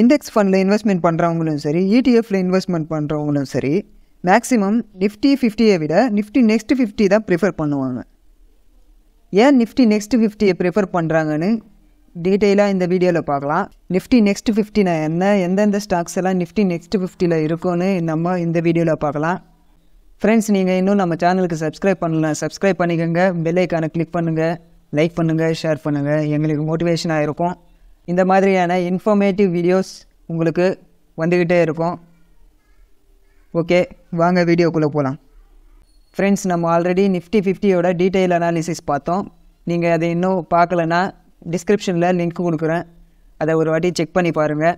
Index ஃபண்டில் investment பண்ணுறவங்களும் சரி இடிஎஃப்ல இன்வெஸ்ட்மெண்ட் பண்ணுறவங்களும் சரி மேக்ஸிமம் நிஃப்டி ஃபிஃப்டியை விட நிஃப்டி நெக்ஸ்ட் ஃபிஃப்டி தான் ப்ரிஃபர் பண்ணுவாங்க. ஏன் நிஃப்டி நெக்ஸ்ட் ஃபிஃப்டியை ப்ரிஃபர் பண்ணுறாங்கன்னு டீட்டெயிலாக இந்த வீடியோவில் பார்க்கலாம். நிஃப்டி நெக்ஸ்ட் ஃபிஃப்டினா என்ன எந்தெந்த ஸ்டாக்ஸ் எல்லாம் நிஃப்டி நெக்ஸ்ட் ஃபிஃப்டியில் இருக்கும்னு நம்ம இந்த வீடியோவில் பார்க்கலாம். ஃப்ரெண்ட்ஸ் நீங்கள் இன்னும் நம்ம சேனலுக்கு சப்ஸ்கிரைப் பண்ணலாம் சப்ஸ்கிரைப் பண்ணிக்கோங்க. பெல் ஐக்கானை கிளிக் பண்ணுங்கள் லைக் பண்ணுங்கள் ஷேர் பண்ணுங்கள் எங்களுக்கு மோட்டிவேஷனாக இருக்கும். இந்த மாதிரியான இன்ஃபர்மேட்டிவ் வீடியோஸ் உங்களுக்கு வந்துக்கிட்டே இருக்கும். ஓகே வாங்க வீடியோக்குள்ளே போகலாம் ஃப்ரெண்ட்ஸ் நம்ம ஆல்ரெடி நிஃப்டி ஃபிஃப்டியோட டீட்டெயில் அனாலிசிஸ் பார்த்தோம். நீங்கள் அதை இன்னும் பார்க்கலன்னா டிஸ்கிரிப்ஷனில் லிங்க் கொடுக்குறேன். அதை ஒரு வாட்டி செக் பண்ணி பாருங்கள்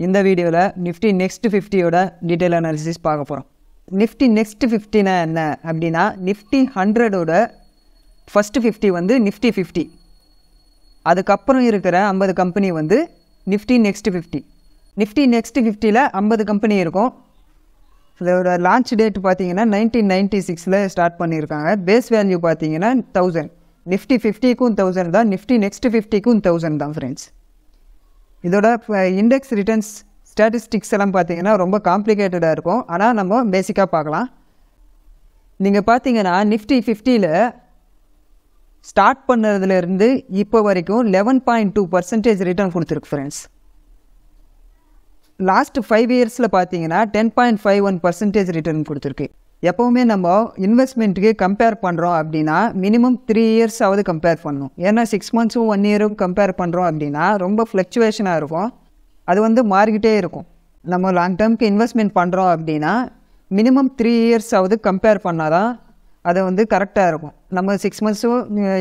இந்த வீடியோவில் நிஃப்டி நெக்ஸ்ட் ஃபிஃப்டியோட டீட்டெயில் அனாலிசிஸ் பார்க்க போகிறோம் நிஃப்டி நெக்ஸ்ட் ஃபிஃப்டினா என்ன அப்படின்னா நிஃப்டி ஹண்ட்ரடோட ஃபஸ்ட்டு ஃபிஃப்டி வந்து நிஃப்டி ஃபிஃப்டி அதுக்கப்புறம் இருக்கிற ஐம்பது கம்பெனி வந்து Nifty next fifty Nifty next ஃபிஃப்டியில் ஐம்பது கம்பெனி இருக்கும். இதோட லான்ச் டேட் பார்த்தீங்கன்னா நைன்டீன் நைன்ட்டி சிக்ஸில் ஸ்டார்ட் பண்ணியிருக்காங்க. பேஸ் வேல்யூ பார்த்தீங்கன்னா தௌசண்ட் நிஃப்டி ஃபிஃப்டிக்கும் தௌசண்ட் தான். நிஃப்டி நெக்ஸ்ட் ஃபிஃப்டிக்கும் தௌசண்ட் தான் ஃப்ரெண்ட்ஸ் இதோட இண்டெக்ஸ் ரிட்டர்ன்ஸ் ஸ்டாட்டிஸ்டிக்ஸ் எல்லாம் பார்த்தீங்கன்னா ரொம்ப காம்ப்ளிகேட்டடாக இருக்கும். ஆனால் நம்ம பேசிக்காக பார்க்கலாம். நீங்கள் பார்த்தீங்கன்னா நிஃப்டி ஃபிஃப்டியில் ஸ்டார்ட் பண்ணதுலேருந்து இப்போ வரைக்கும் eleven point two percentage return கொடுத்துருக்கு ஃப்ரெண்ட்ஸ் லாஸ்ட் ஃபைவ் இயர்ஸில் பார்த்தீங்கன்னா ten point five one percentage return கொடுத்துருக்கு. எப்போவுமே நம்ம இன்வெஸ்ட்மெண்ட்டுக்கு கம்பேர் பண்ணுறோம் அப்படின்னா மினிமம் த்ரீ இயர்ஸாவது கம்பேர் பண்ணணும். ஏன்னா சிக்ஸ் மந்த்ஸும் ஒன் இயரும் கம்பேர் பண்ணுறோம் அப்படின்னா ரொம்ப ஃப்ளக்சுவேஷனாக இருக்கும். அது வந்து மாறிக்கிட்டே இருக்கும். நம்ம லாங் டேர்ம்க்கு இன்வெஸ்ட்மெண்ட் பண்ணுறோம் அப்படின்னா மினிமம் த்ரீ இயர்ஸாவது கம்பேர் பண்ணால் தான் அது வந்து கரெக்டாக இருக்கும். நம்ம சிக்ஸ் மந்த்ஸோ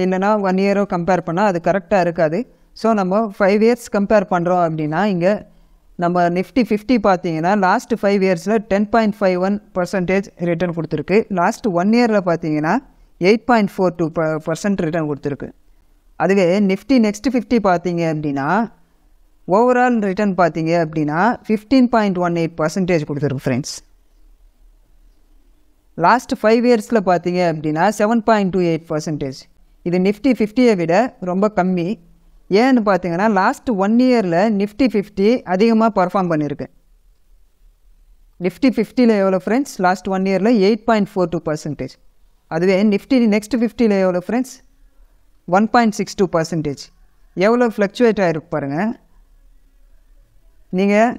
இல்லைனா ஒன் இயரோ கம்பேர் பண்ணால் அது கரெக்டாக இருக்காது. ஸோ நம்ம ஃபைவ் இயர்ஸ் கம்பேர் பண்ணுறோம் அப்படின்னா இங்கே நம்ம நிஃப்டி ஃபிஃப்டி பார்த்தீங்கன்னா லாஸ்ட் ஃபைவ் இயர்ஸில் ten point five one percentage return கொடுத்துருக்கு. லாஸ்ட் ஒன் இயரில் பார்த்தீங்கன்னா eight point four two percent return கொடுத்துருக்கு. அதுவே நிஃப்டி நெக்ஸ்ட் ஃபிஃப்டி பார்த்தீங்க அப்படின்னா ஓவரால் ரிட்டர்ன் பார்த்தீங்க அப்படின்னா fifteen point one eight percentage கொடுத்துருக்கு ஃப்ரெண்ட்ஸ் லாஸ்ட் ஃபைவ் இயர்ஸில் பார்த்தீங்க அப்படின்னா seven point two eight percentage இது நிஃப்டி ஃபிஃப்டியை விட ரொம்ப கம்மி. ஏன்னு பார்த்தீங்கன்னா லாஸ்ட் ஒன் இயரில் நிஃப்டி ஃபிஃப்டி அதிகமாக பர்ஃபார்ம் பண்ணியிருக்கு. நிஃப்டி ஃபிஃப்டியில் எவ்வளோ ஃப்ரெண்ட்ஸ் லாஸ்ட் ஒன் இயரில் eight point four two percentage அதுவே நிஃப்டி நெக்ஸ்ட் ஃபிஃப்டியில் எவ்வளோ friends one point six two percentage எவ்வளோ ஃப்ளக்சுவேட் ஆகிருக்கு பாருங்கள் நீங்கள்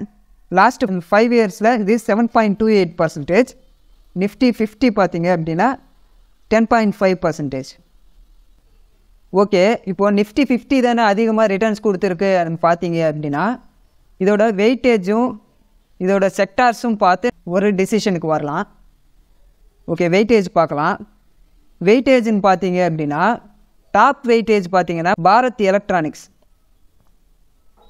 லாஸ்ட் ஃபைவ் இயர்ஸில் இது seven point two eight percentage Nifty fifty பார்த்தீங்க அப்படின்னா ten point five percentage okay இப்போது நிஃப்டி ஃபிஃப்டி தானே அதிகமாக ரிட்டர்ன்ஸ் கொடுத்துருக்கு பார்த்தீங்க அப்படின்னா இதோட வெயிட்டேஜும் இதோட செக்டார்ஸும் பார்த்து ஒரு டிசிஷனுக்கு வரலாம். ஓகே வெயிட்டேஜ் பார்க்கலாம். வெயிட்டேஜ்னு பார்த்தீங்க அப்படின்னா டாப் வெயிட்டேஜ் பார்த்தீங்கன்னா பாரத் எலக்ட்ரானிக்ஸ்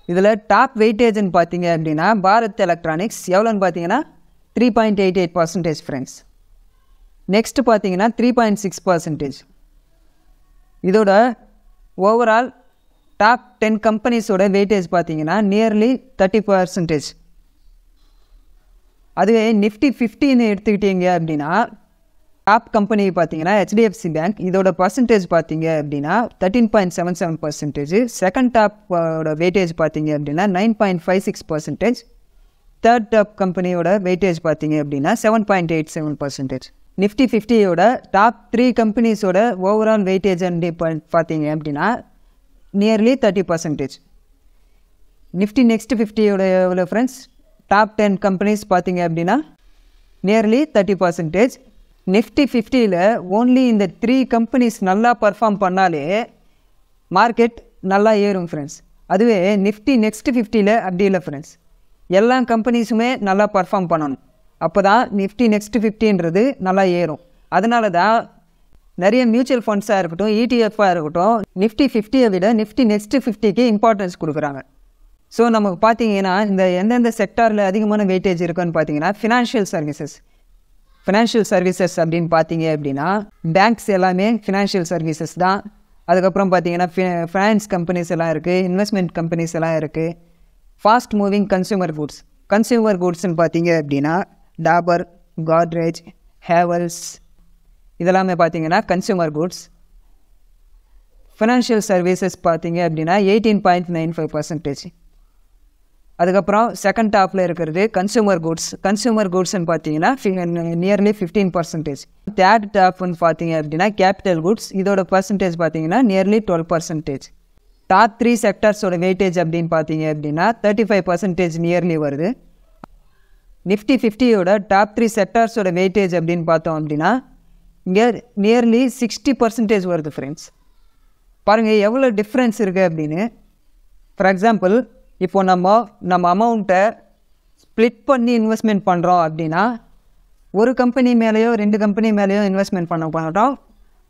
இதில் டாப் வெயிட்டேஜ்னு பார்த்தீங்க அப்படின்னா பாரத் எலக்ட்ரானிக்ஸ் எவ்வளோன்னு பார்த்தீங்கன்னா three point eight eight percentage friends next பார்த்தீங்கன்னா த்ரீ பாயிண்ட் சிக்ஸ் பர்சன்டேஜ் இதோட ஓவரால் டாப் டென் கம்பெனிஸோட வெயிட்டேஜ் பார்த்தீங்கன்னா நியர்லி தேர்ட்டி பர்சன்டேஜ் அதுவே நிஃப்டி ஃபிஃப்டின்னு எடுத்துக்கிட்டீங்க அப்படின்னா டாப் கம்பெனி பார்த்தீங்கன்னா ஹெச்டிஎஃப்சி பேங்க் இதோட பர்சன்டேஜ் பார்த்தீங்க அப்படின்னா thirteen point seven seven percentage second டாப்போட weightage பார்த்தீங்க அப்படின்னா nine point five six percentage third top கம்பெனியோட வெயிட்டேஜ் பார்த்தீங்க அப்படின்னா seven point eight seven percentage Nifty ஃபிஃப்டியோட top three கம்பெனிஸோட ஓவரால் வெயிட்டேஜ் அண்ட் பார்த்தீங்க அப்படின்னா nearly thirty percentage Nifty next ஃபிஃப்டியோட எவ்வளோ friends top ten companies பார்த்தீங்க அப்படின்னா நியர்லி தேர்ட்டி பர்சன்டேஜ் நிஃப்டி ஃபிஃப்டியில் ஓன்லி இந்த த்ரீ கம்பெனிஸ் நல்லா பர்ஃபார்ம் பண்ணாலே மார்க்கெட் நல்லா ஏறும் ஃப்ரெண்ட்ஸ் அதுவே நிஃப்டி நெக்ஸ்ட் ஃபிஃப்டியில் அப்படி இல்லை ஃப்ரெண்ட்ஸ் எல்லா கம்பெனிஸுமே நல்லா பர்ஃபார்ம் பண்ணணும். அப்போ தான் நிஃப்டி நெக்ஸ்ட் ஃபிஃப்டின்றது நல்லா ஏறும். அதனால தான் நிறைய மியூச்சுவல் ஃபண்ட்ஸாக இருக்கட்டும் இடிஎஃப்பாக இருக்கட்டும் நிஃப்டி ஃபிஃப்டியை விட நிஃப்டி நெக்ஸ்ட் ஃபிஃப்டிக்கு இம்பார்ட்டன்ஸ் கொடுக்குறாங்க. ஸோ நமக்கு பார்த்தீங்கன்னா இந்த எந்தெந்த செக்டாரில் அதிகமான வெயிட்டேஜ் இருக்குன்னு பார்த்தீங்கன்னா ஃபினான்ஷியல் சர்வீசஸ் ஃபினான்ஷியல் சர்வீசஸ் அப்படின்னு பார்த்தீங்க அப்படின்னா பேங்க்ஸ் எல்லாமே ஃபினான்ஷியல் சர்வீசஸ் தான். அதுக்கப்புறம் பார்த்தீங்கன்னா ஃபைனான்ஸ் கம்பெனிஸ் எல்லாம் இருக்குது இன்வெஸ்ட்மெண்ட் கம்பெனிஸ் எல்லாம் இருக்குது fast moving consumer goods consumer குட்ஸ்னு பார்த்தீங்க அப்படின்னா டாபர் காட்ரேஜ் ஹேவல்ஸ் இதெல்லாமே பார்த்தீங்கன்னா கன்சியூமர் குட்ஸ் ஃபினான்ஷியல் சர்வீசஸ் பார்த்தீங்க அப்படின்னா eighteen point nine five percentage அதுக்கப்புறம் செகண்ட் டாப்பில் இருக்கிறது கன்சூமர் குட்ஸ் கன்சூமர் குட்ஸ்னு பார்த்தீங்கன்னா நியர்லி ஃபிஃப்டீன் பர்சன்டேஜ் தேர்ட் டாப்னு பார்த்தீங்க அப்படின்னா கேபிட்டல் குட்ஸ் இதோட பர்சன்டேஜ் பார்த்தீங்கன்னா nearly twelve percentage top three செக்டர்ஸோட weightage அப்படின்னு பார்த்தீங்க அப்படின்னா தேர்ட்டி ஃபைவ் பர்சன்டேஜ் நியர்லி வருது நிஃப்டி ஃபிஃப்டியோட டாப் த்ரீ செக்டார்ஸோட வெயிட்டேஜ் அப்படின்னு பார்த்தோம் அப்படின்னா இங்கே நியர்லி சிக்ஸ்டி பர்சன்டேஜ் வருது ஃப்ரெண்ட்ஸ் பாருங்கள் எவ்வளோ டிஃப்ரென்ஸ் இருக்குது அப்படின்னு. ஃபார் எக்ஸாம்பிள் இப்போ நம்ம நம்ம அமௌண்ட்டை ஸ்ப்ளிட் பண்ணி இன்வெஸ்ட்மெண்ட் பண்ணுறோம் அப்படின்னா ஒரு கம்பெனி மேலேயோ ரெண்டு கம்பெனி மேலேயோ இன்வெஸ்ட்மெண்ட் பண்ண பண்ணுறோம்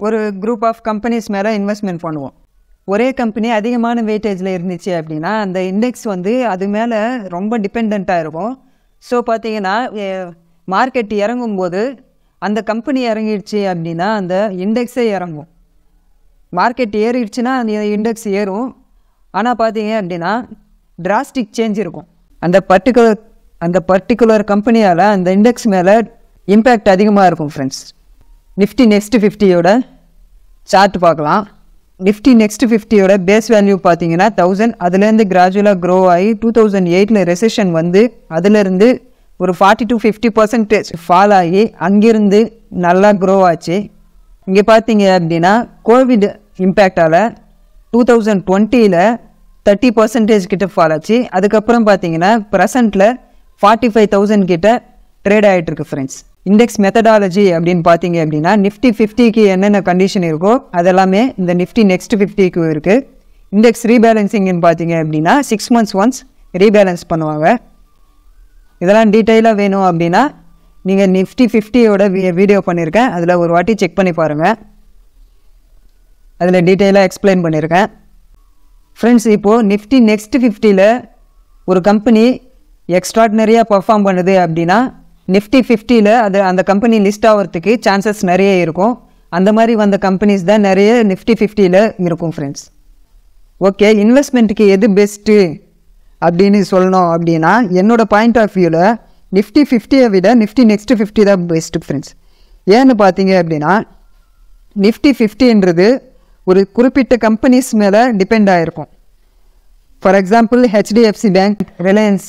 ஒரு குரூப் ஆஃப் கம்பெனிஸ் மேலே இன்வெஸ்ட்மெண்ட் பண்ணுவோம். ஒரே கம்பெனி அதிகமான வெயிட்டேஜில் இருந்துச்சு அப்படின்னா அந்த இண்டெக்ஸ் வந்து அது மேலே ரொம்ப டிபெண்ட்டாக இருக்கும். ஸோ பார்த்தீங்கன்னா மார்க்கெட் இறங்கும்போது அந்த கம்பெனி இறங்கிடுச்சு அப்படின்னா அந்த இண்டெக்ஸே இறங்கும். மார்க்கெட் ஏறிடுச்சுன்னா அந்த இண்டெக்ஸ் ஏறும். ஆனால் பார்த்தீங்க அப்படின்னா டிராஸ்டிக் சேஞ்ச் இருக்கும். அந்த பர்டிகுலர் அந்த பர்டிகுலர் கம்பெனியால் அந்த இண்டெக்ஸ் மேலே இம்பேக்ட் அதிகமாக இருக்கும் ஃப்ரெண்ட்ஸ் நிஃப்டி நெக்ஸ்ட் ஃபிஃப்டியோட சார்ட் பார்க்கலாம். நிஃப்டி நெக்ஸ்ட் ஃபிஃப்டியோட பேஸ் வேல்யூ பார்த்தீங்கன்னா தௌசண்ட் அதுலேருந்து கிராஜுவலாக க்ரோ ஆகி டூ தௌசண்ட் எயிட்டில் ரெசெஷன் வந்து அதுலேருந்து ஒரு forty to fifty percentage fall ஆகி அங்கேருந்து நல்லா க்ரோ ஆச்சு. இங்கே பார்த்தீங்க அப்படின்னா கோவிட் இம்பேக்டால் டூ தௌசண்ட் டுவெண்ட்டியில் தேர்ட்டி பர்சன்டேஜ் கிட்ட ஃபால் ஆச்சு. அதுக்கப்புறம் பார்த்தீங்கன்னா ப்ரெசண்ட்டில் ஃபார்ட்டி ஃபைவ் தௌசண்ட் கிட்ட ட்ரேட் ஆகிட்டு இருக்கு ஃப்ரெண்ட்ஸ் இண்டெக்ஸ் மெத்தடாலஜி அப்படின்னு பார்த்தீங்க அப்படின்னா நிஃப்டி ஃபிஃப்டிக்கு என்னென்ன கண்டிஷன் இருக்கோ அதெல்லாமே இந்த நிஃப்டி நெக்ஸ்ட் ஃபிஃப்டிக்கு இருக்குது இண்டெக்ஸ் ரீபேலன்சிங்னு பார்த்தீங்க அப்படின்னா சிக்ஸ் மந்த்ஸ் ஒன்ஸ் ரீபேலன்ஸ் பண்ணுவாங்க. இதெல்லாம் டீட்டெயிலாக வேணும் அப்படின்னா நீங்கள் நிஃப்டி ஃபிஃப்டியோட வீடியோ பண்ணியிருக்கேன் அதில் ஒரு வாட்டி செக் பண்ணி பாருங்கள் அதில் டீட்டெயிலாக எக்ஸ்பிளைன் பண்ணியிருக்கேன் ஃப்ரெண்ட்ஸ் இப்போது நிஃப்டி நெக்ஸ்ட் ஃபிஃப்டியில் ஒரு கம்பெனி எக்ஸ்ட்ராடினரியாக பர்ஃபார்ம் பண்ணுது அப்படின்னா நிஃப்டி ஃபிஃப்டியில் அது அந்த கம்பெனி லிஸ்ட் ஆகிறதுக்கு சான்சஸ் நிறைய இருக்கும். அந்த மாதிரி வந்த கம்பெனிஸ் தான் நிறைய நிஃப்டி ஃபிஃப்டியில் இருக்கும் ஃப்ரெண்ட்ஸ் ஓகே இன்வெஸ்ட்மெண்ட்டுக்கு எது பெஸ்ட்டு அப்படின்னு சொல்லணும் அப்படின்னா என்னோட பாயிண்ட் ஆஃப் வியூவில் நிஃப்டி ஃபிஃப்டியை விட நிஃப்டி நெக்ஸ்ட் ஃபிஃப்டி தான் பெஸ்ட்டு ஃப்ரெண்ட்ஸ் ஏன்னு பார்த்தீங்க அப்படின்னா நிஃப்டி ஃபிஃப்டின்றது ஒரு குறிப்பிட்ட கம்பெனிஸ் மேலே டிபெண்ட் ஆகிருக்கும் for example HDFC bank Reliance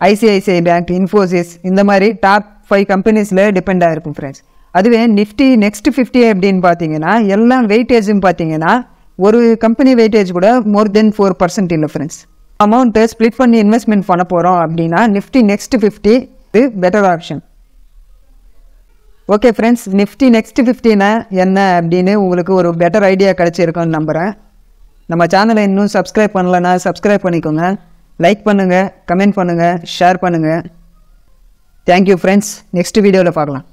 ICICI bank Infosys இந்த மாதிரி டாப் ஃபைவ் கம்பெனிஸில் டிபெண்ட் ஆகிருக்கும் ஃப்ரெண்ட்ஸ் அதுவே நிஃப்டி நெக்ஸ்ட் ஃபிஃப்டி அப்படின்னு பார்த்தீங்கன்னா எல்லாம் வெயிட்டேஜும் பார்த்தீங்கன்னா ஒரு கம்பெனி வெயிட்டேஜ் கூட மோர் தென் ஃபோர் பர்சன்ட் இல்லை ஃப்ரெண்ட்ஸ் அமௌண்ட்டை ஸ்ப்ளிட் பண்ணி இன்வெஸ்ட்மெண்ட் பண்ண போகிறோம் அப்படின்னா நிஃப்டி நெக்ஸ்ட் ஃபிஃப்டி இது better option okay friends Nifty next ஃபிஃப்டினா என்ன அப்படின்னு உங்களுக்கு ஒரு பெட்டர் ஐடியா கிடச்சிருக்குன்னு நம்புகிறேன் நம்ம சேனலை இன்னும் சப்ஸ்கிரைப் பண்ணலன்னா சப்ஸ்கிரைப் பண்ணிக்கோங்க. லைக் பண்ணுங்கள் கமெண்ட் பண்ணுங்கள் ஷேர் பண்ணுங்கள் தேங்க்யூ ஃப்ரெண்ட்ஸ் நெக்ஸ்ட் வீடியோவில் பார்க்கலாம்.